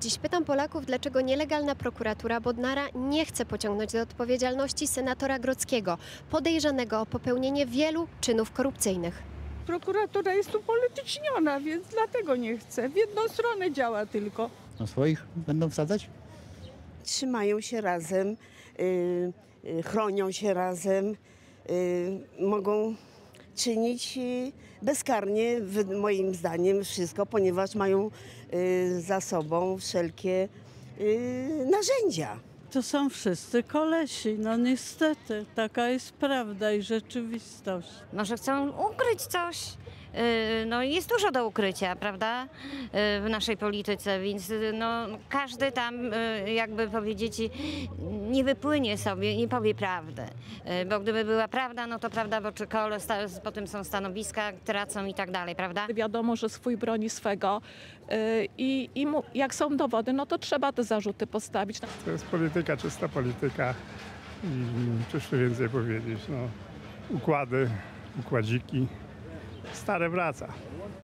Dziś pytam Polaków, dlaczego nielegalna prokuratura Bodnara nie chce pociągnąć do odpowiedzialności senatora Grodzkiego, podejrzanego o popełnienie wielu czynów korupcyjnych. Prokuratura jest tu polityczniona, więc dlatego nie chce. W jedną stronę działa tylko. No swoich będą wsadzać? trzymają się razem, y, y, chronią się razem, y, mogą czynić bezkarnie, w- moim zdaniem, wszystko, ponieważ mają y, za sobą wszelkie y, narzędzia. To są wszyscy kolesi, no niestety, taka jest prawda i rzeczywistość. Może chcą ukryć coś. Yy, No jest dużo do ukrycia, prawda, yy, w naszej polityce, więc yy, no, każdy tam, jakby powiedzieć, nie wypłynie sobie, nie powie prawdy. Bo gdyby była prawda, no to prawda w oczy kole, potem są stanowiska, tracą i tak dalej, prawda? wiadomo, że swój broni swego y, i, i mu, jak są dowody, no to trzeba te zarzuty postawić. To jest polityka, czysta polityka i cóż tu więcej powiedzieć, no, układy, układziki, stare wraca.